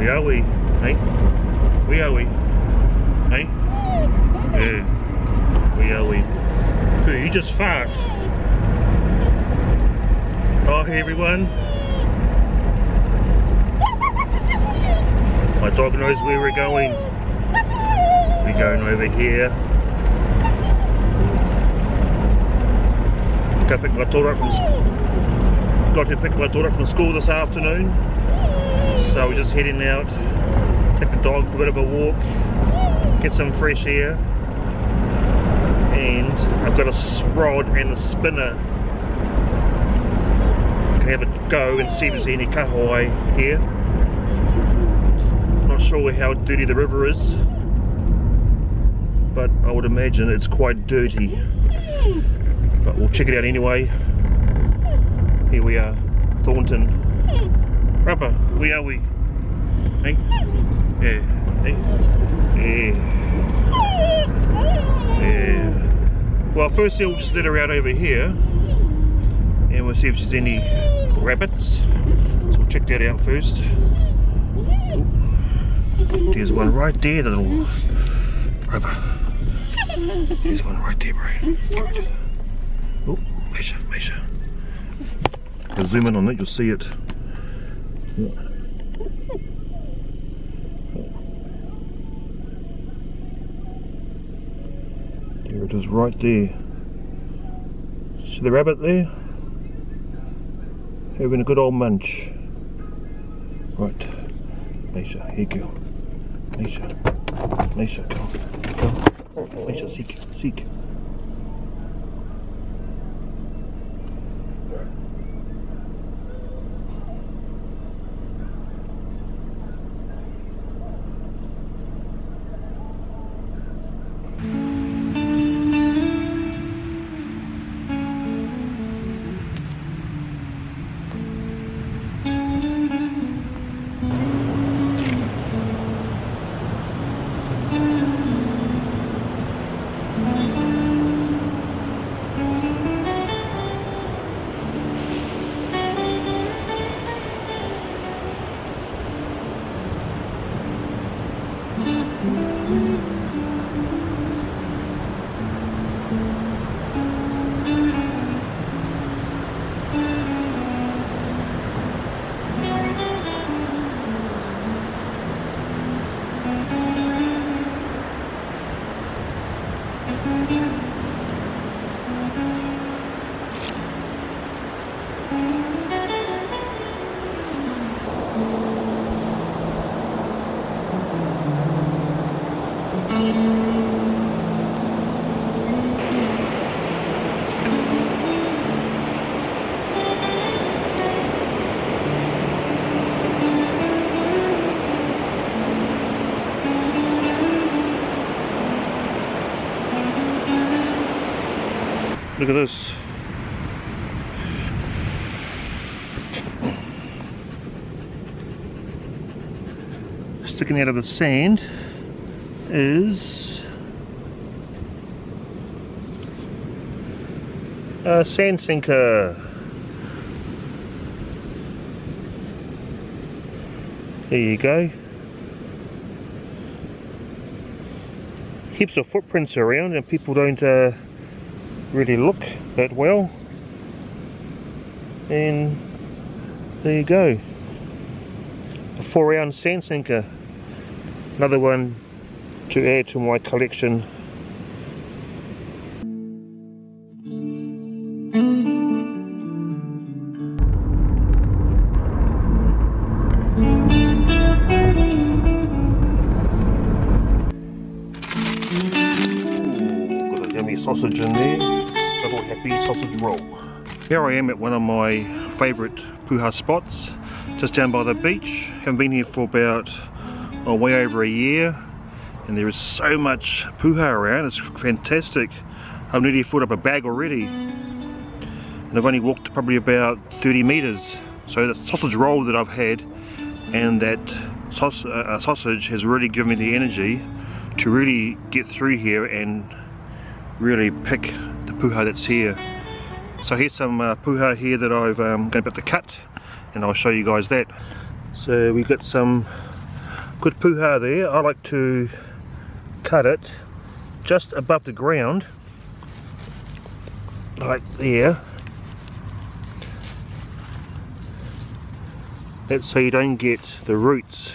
We are we, hey? We are we, hey? Yeah. We are we. Pooh, you just fart. Oh, hey everyone. My dog knows where we're going. We're going over here. Go pick my daughter from school. Got to pick my daughter from school this afternoon. So we're just heading out, take the dog for a bit of a walk, get some fresh air. And I've got a rod and a spinner. Can have a go and see if there's any kahawai here. Not sure how dirty the river is, but I would imagine it's quite dirty. But we'll check it out anyway. Here we are, Thornton. Where are we? Hey? Yeah. Hey? Yeah. Yeah. Well, firstly, we'll just let her out over here. And we'll see if there's any rabbits. So we'll check that out first. Ooh. There's one right there, the little rubber. There's one right there, bro. Oh, measure, measure. Zoom in on it, you'll see it. There it is right there. See the rabbit there? Having a good old munch. Right. Nisha, here you go. Nisha. Nisha, come. Come. Nisha, seek, seek. Look at this. Sticking out of the sand is a sand sinker. There you go. Heaps of footprints around and people don't uh, really look that well. And there you go. A four ounce sand sinker. Another one to add to my collection. Roll. Here I am at one of my favourite puha spots, just down by the beach. Haven't been here for about oh, way over a year and there is so much puha around, it's fantastic. I've nearly filled up a bag already and I've only walked probably about 30 metres. So the sausage roll that I've had and that saus uh, sausage has really given me the energy to really get through here and really pick the puha that's here. So here's some uh, puha here that I've um, going about to cut and I'll show you guys that. So we've got some Good puha there. I like to cut it just above the ground like there that's so you don't get the roots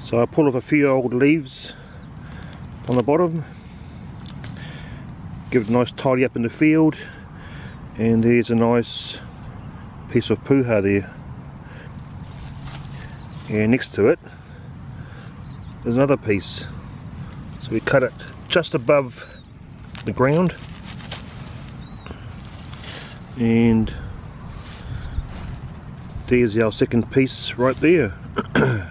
so I pull off a few old leaves on the bottom give it a nice tidy up in the field. And there's a nice piece of puha there. And next to it there's another piece. So we cut it just above the ground. And there's our second piece right there. Let's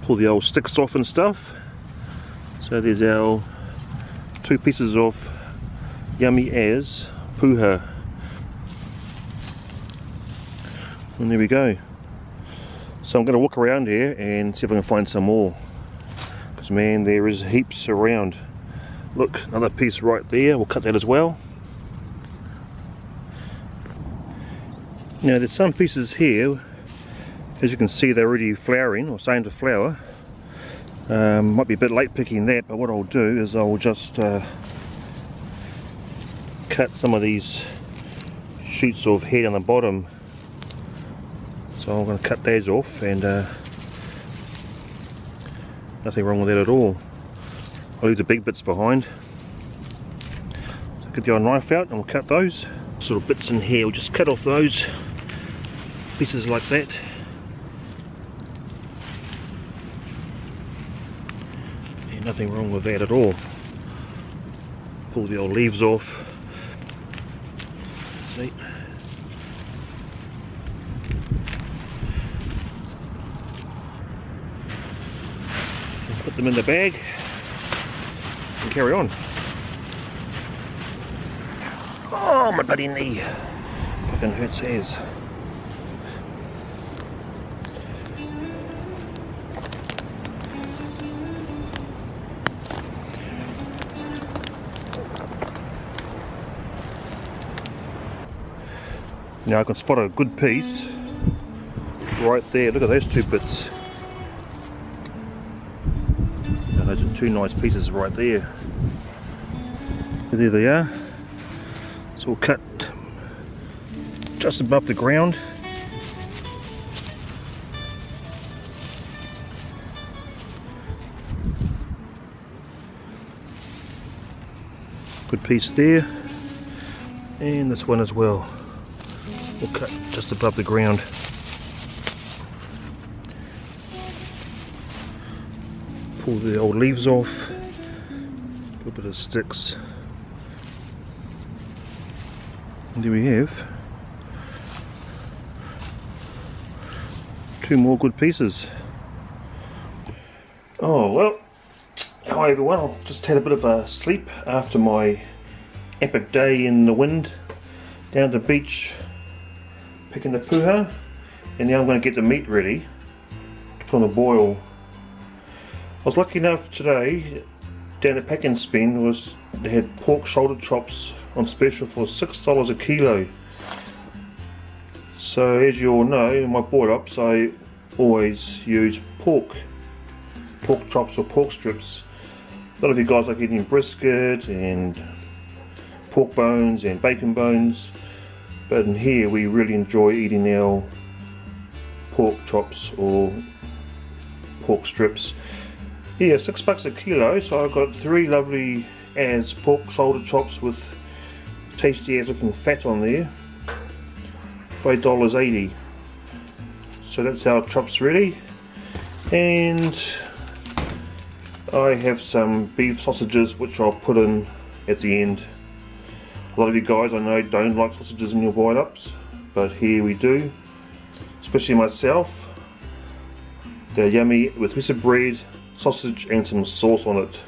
pull the old sticks off and stuff so there's our two pieces of yummy as puha. And there we go. So I'm going to walk around here and see if I can find some more. Because man there is heaps around. Look another piece right there. We'll cut that as well. Now there's some pieces here. As you can see they're already flowering or starting to flower um, might be a bit late picking that but what I'll do is I'll just uh, cut some of these shoots of head on the bottom. So I'm going to cut those off and uh, nothing wrong with that at all. I'll leave the big bits behind. So get the old knife out and we'll cut those. Sort of bits in here we'll just cut off those pieces like that nothing wrong with that at all pull the old leaves off see put them in the bag and carry on. Oh, my bloody knee. Fucking hurts as. Now I can spot a good piece right there. Look at those two bits. Those are two nice pieces right there. There they are. It's all cut just above the ground. Good piece there. And this one as well. All cut just above the ground. pull the old leaves off, a little bit of sticks. And there we have two more good pieces. Oh well, hi everyone, I've just had a bit of a sleep after my epic day in the wind down the beach picking the puha and now I'm going to get the meat ready to put on the boil I was lucky enough today down at Pack and Spin was they had pork shoulder chops on special for six dollars a kilo. So as you all know, in my boil ups I always use pork, pork chops or pork strips. A lot of you guys like eating brisket and pork bones and bacon bones, but in here we really enjoy eating our pork chops or pork strips yeah, six bucks a kilo, so I've got three lovely as pork shoulder chops with tasty as looking fat on there for $8.80. So that's our chops ready. And I have some beef sausages which I'll put in at the end. A lot of you guys I know don't like sausages in your boil ups, but here we do. Especially myself. They're yummy with piece bread sausage and some sauce on it.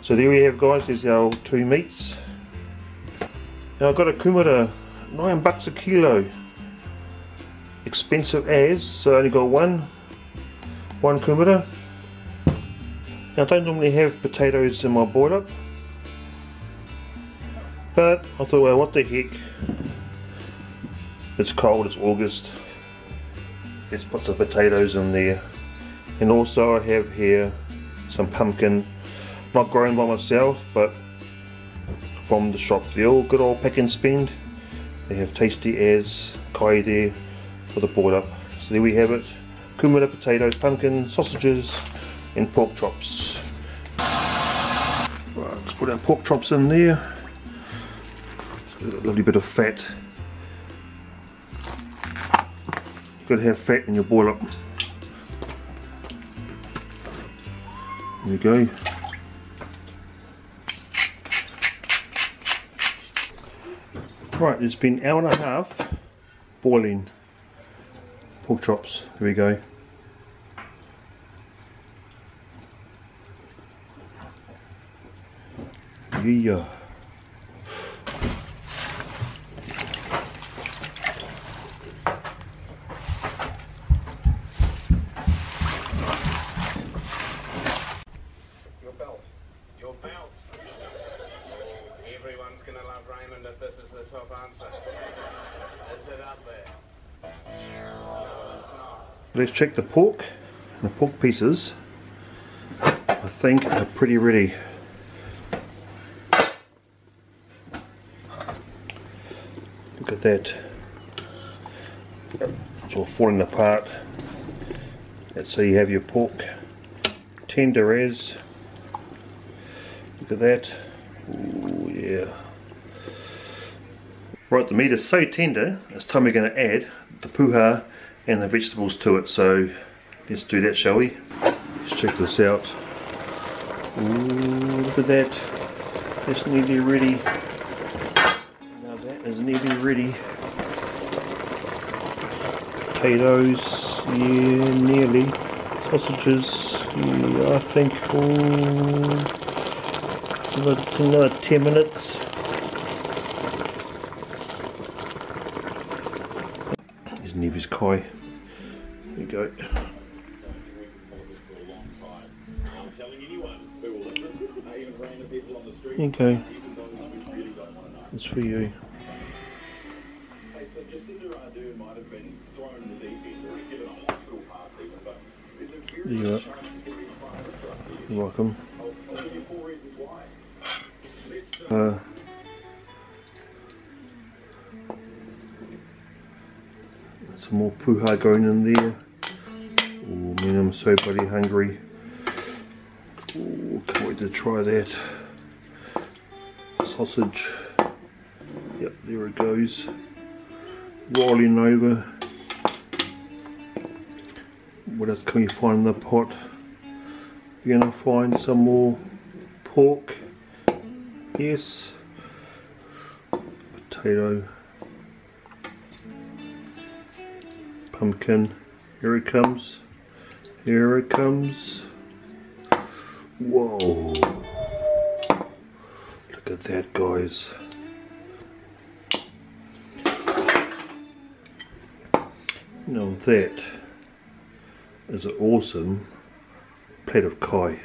So there we have guys, there's our two meats. Now I've got a kumara, 9 bucks a kilo. Expensive as, so I only got one, one kumara. Now I don't normally have potatoes in my boil up. But I thought, well what the heck. It's cold, it's August. Let's put some potatoes in there. And also I have here some pumpkin, not grown by myself, but from the shop. They're all good old pick and spend. They have tasty as kai there for the boil up. So there we have it. Kumara potatoes, pumpkin, sausages, and pork chops. Right, let's put our pork chops in there. Lovely bit of fat. You've got to have fat in your boil up. There we go. Right, it's been an hour and a half boiling pork chops. There we go. Yeah. Your belt. Your belt. Everyone's gonna love Raymond if this is the top answer. Is it up there? Let's check the pork. The pork pieces, I think, are pretty ready. Look at that. It's all falling apart. Let's see you have your pork tender as. Look at that. Ooh, yeah. Right, the meat is so tender, it's time we're going to add the puha and the vegetables to it. So let's do that, shall we? Let's check this out. Ooh, look at that. That's nearly ready. Now that is nearly ready. Potatoes, yeah, nearly. Sausages, yeah, I think, oh, another, another 10 minutes. There's Nevis Kai. There you go. I'm telling anyone who will listen, I even ran the people on the streets, Okay, even those who really don't want to know. it's for you. Hey, so Jacinda puha going in there. Oh man, I'm so bloody hungry. Oh, can't wait to try that. Sausage. Yep, there it goes. Rolling over. What else can we find in the pot? We're gonna find some more pork. Yes. Potato. Pumpkin. Here it comes. Here it comes. Whoa. Look at that, guys. Now that is an awesome plate of kai.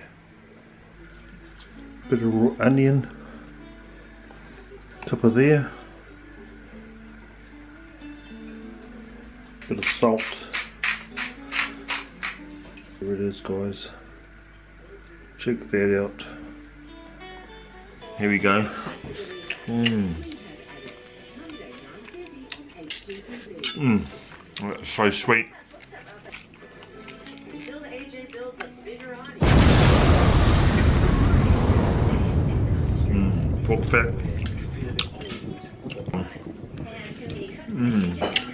Bit of raw onion. Top of there. Bit of salt. There it is guys. Check that out. Here we go. Mmm. Mmm. So sweet. Mmm. Pork fat. Justin